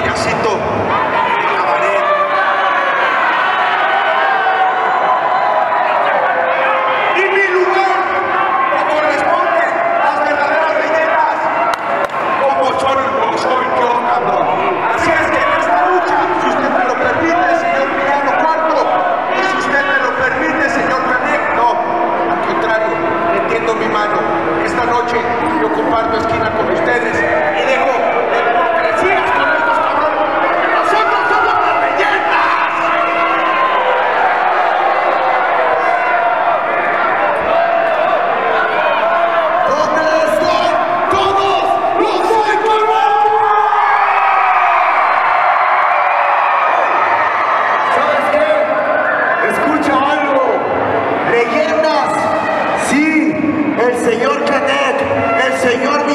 Ryan señor Canet, el señor